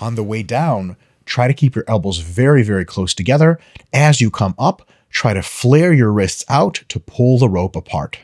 On the way down, try to keep your elbows very, very close together. As you come up, try to flare your wrists out to pull the rope apart.